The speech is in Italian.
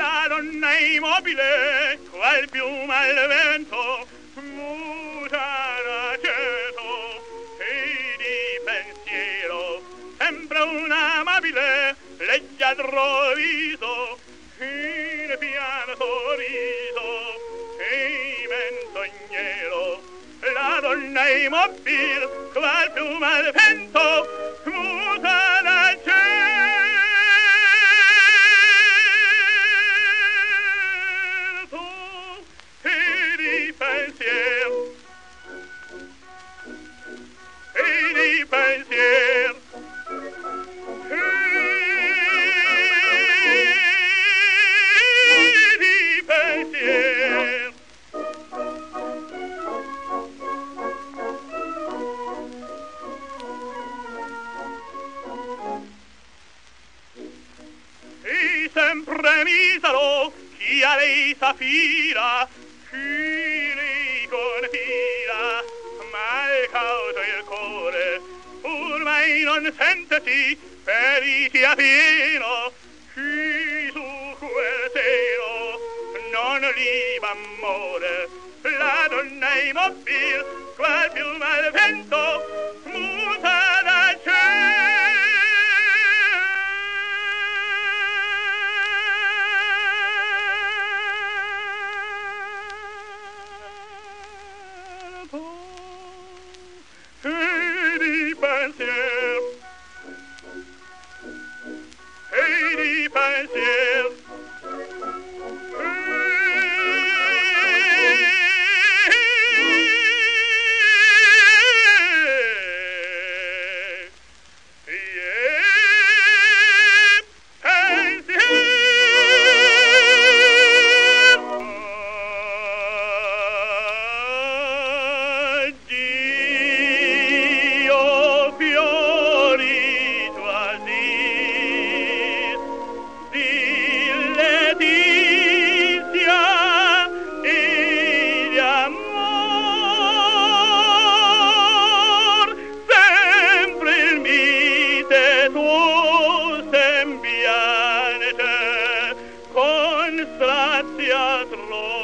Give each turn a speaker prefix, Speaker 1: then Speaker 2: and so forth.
Speaker 1: la donna immobile, qual piuma al vento, muta l'aceto, e di pensiero, sempre un amabile, leggiadro viso, in piano sorriso, e menzognero, la donna immobile, qual piuma al vento, misero chi a lei s'affida, chi lei confida, mal cauto il cuore, ormai non sentesi, feriti a pieno, chi su quel seno non amore, la donna immobile, qual più mal vento, Lord.